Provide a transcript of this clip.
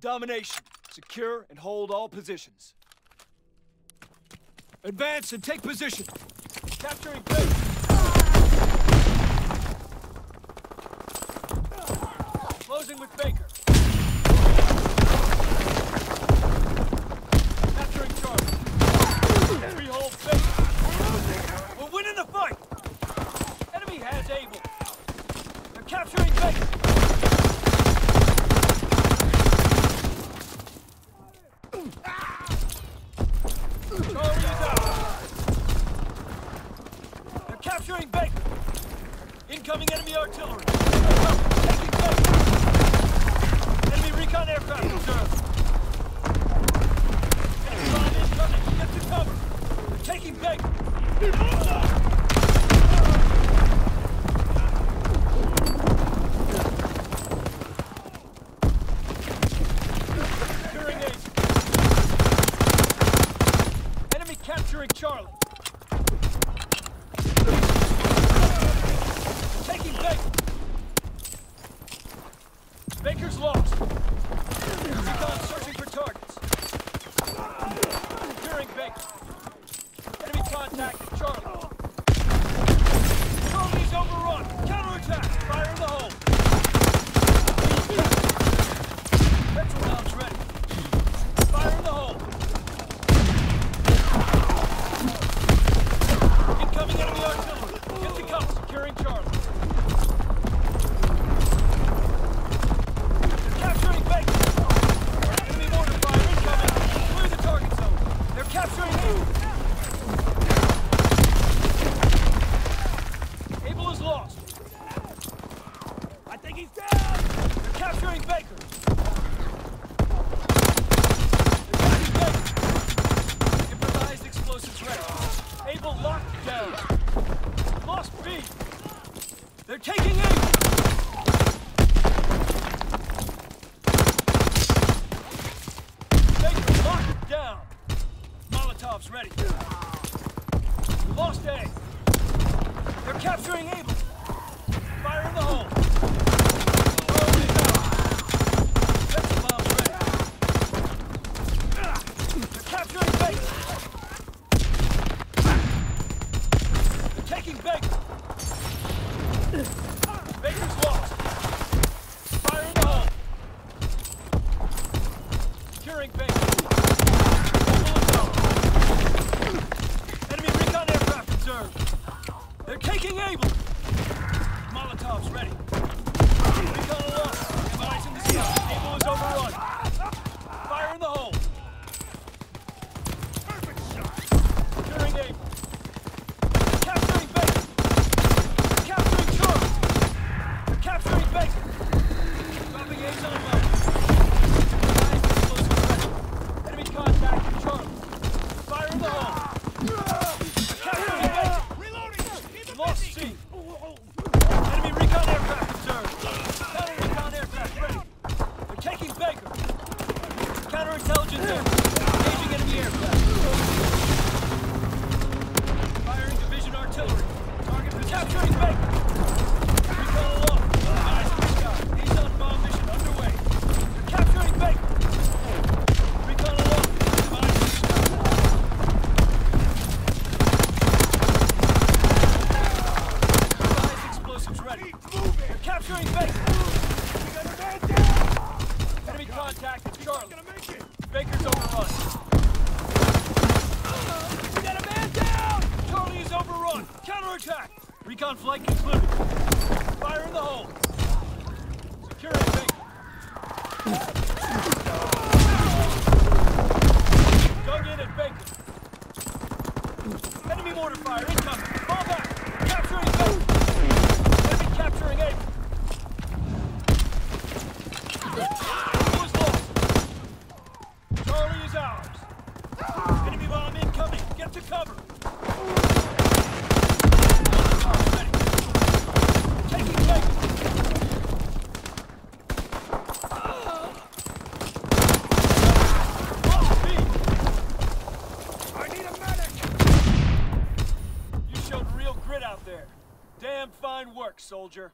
Domination. Secure and hold all positions. Advance and take position. Capturing base. Closing with Baker. Capturing Charlie. We hold Baker. We're winning the fight. Enemy has Able. They're capturing Baker. Charlie is out. They're capturing Baker. Incoming enemy artillery. Taking Baker. Enemy recon aircraft observed. Enemy bomb incoming. Get to cover. They're taking Baker. Capturing Charlie. Taking Baker. Baker's lost. Recon searching for targets. Securing Baker. Enemy contact at Charlie. Charlie's overrun. Counterattack. Fire in the hole. Petrol rounds ready. Fire in the hole. Incoming enemy artillery. Get the cover. Securing Charlie. Capturing Baker. Enemy mortar fire incoming. Clear the target zone. They're capturing Able. Able is lost. I think he's down. They're capturing Baker. They're taking Able. Molotov's ready. We lost A. They're capturing Able. Fire in the hole. Throw it out. Petrol bombs ready. They're capturing. They're taking Baker. Baker's lost. Fire the hole. Securing Baker. Enemy recon aircraft observed. They're taking Able. Molotov's ready. Recon. Eyes in the sky. Able is overrun. Fire in the hole. Perfect shot. Securing Able. Capturing Baker. Capturing Charlie. They're capturing Baker. Dropping Ace on bomb. Eyes explosive ready. Enemy contact at Charlie. Fire in the hole. They're capturing Baker. Lost C. Enemy recon aircraft observed. Counter recon aircraft ready. They're taking Baker. Counterintelligence air. Engaging enemy aircraft. Firing division artillery. Target for capturing Baker. Recon aloft. Eyes in the sky. He's on bomb mission underway. They're capturing Baker. Recon aloft. Eyes in the sky. Supplies explosives ready. They're capturing Baker. We got a man down. Enemy Baker's overrun. Counterattack. Recon flight concluded. Fire in the hole. Securing Baker. Dug in at Baker. Enemy mortar fire incoming. Fall back. Capturing Baker. Enemy capturing Able. Able is lost. Charlie is ours. Enemy bomb incoming. Get to cover. Ready. Taking Baker. Lost B. I need a medic. You showed real grit out there. Damn fine work, soldier.